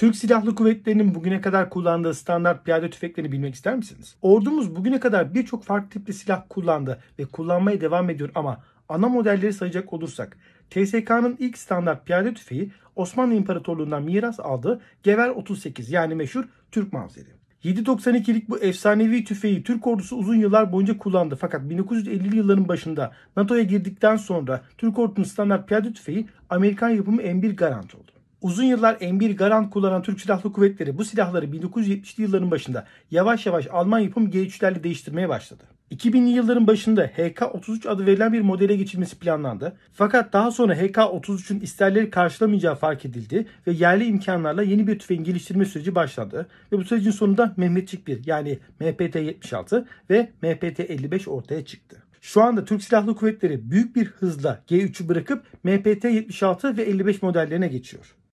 Türk Silahlı Kuvvetleri'nin bugüne kadar kullandığı standart piyade tüfeklerini bilmek ister misiniz? Ordumuz bugüne kadar birçok farklı tipli silah kullandı ve kullanmaya devam ediyor ama ana modelleri sayacak olursak TSK'nın ilk standart piyade tüfeği Osmanlı İmparatorluğu'ndan miras aldığı Gever 38 yani meşhur Türk Mavzeri. 7.92'lik bu efsanevi tüfeği Türk ordusu uzun yıllar boyunca kullandı. Fakat 1950'li yılların başında NATO'ya girdikten sonra Türk ordusunun standart piyade tüfeği Amerikan yapımı M1 Garand oldu. Uzun yıllar M1 Garand kullanan Türk Silahlı Kuvvetleri bu silahları 1970'li yılların başında yavaş yavaş Alman yapım G3'lerle değiştirmeye başladı. 2000'li yılların başında HK-33 adı verilen bir modele geçilmesi planlandı. Fakat daha sonra HK-33'ün isterleri karşılamayacağı fark edildi ve yerli imkanlarla yeni bir tüfeğin geliştirme süreci başlandı. Ve bu sürecin sonunda Mehmetçik 1 yani MPT-76 ve MPT-55 ortaya çıktı. Şu anda Türk Silahlı Kuvvetleri büyük bir hızla G3'ü bırakıp MPT-76 ve 55 modellerine geçiyor.